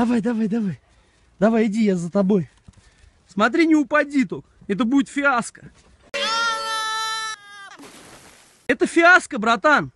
Давай, давай, давай. Давай, иди, я за тобой. Смотри, не упади тут. Это будет фиаско. Это фиаско, братан.